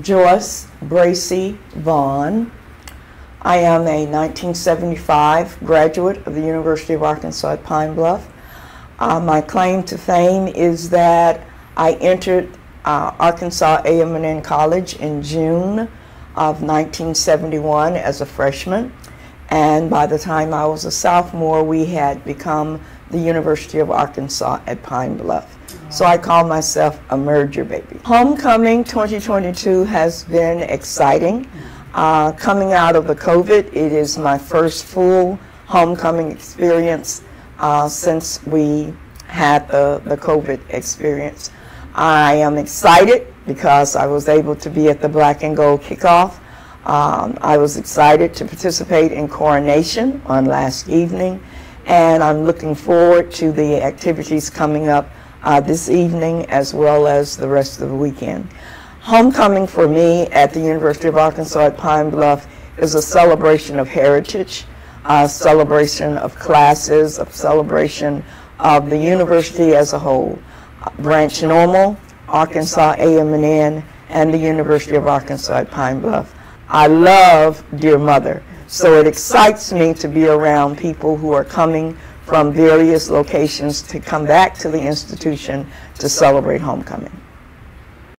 Joyce Bracy Vaughan. I am a 1975 graduate of the University of Arkansas at Pine Bluff. Uh, my claim to fame is that I entered uh, Arkansas A&M College in June of 1971 as a freshman. And by the time I was a sophomore, we had become the University of Arkansas at Pine Bluff. So I call myself a merger baby. Homecoming 2022 has been exciting. Uh, coming out of the COVID, it is my first full homecoming experience uh, since we had the, the COVID experience. I am excited because I was able to be at the Black and Gold kickoff. Um, I was excited to participate in coronation on last evening, and I'm looking forward to the activities coming up uh, this evening as well as the rest of the weekend. Homecoming for me at the University of Arkansas at Pine Bluff is a celebration of heritage, a celebration of classes, a celebration of the university as a whole. Branch Normal, Arkansas A&M, and the University of Arkansas at Pine Bluff. I love Dear Mother, so it excites me to be around people who are coming from various locations to come back to the institution to celebrate homecoming.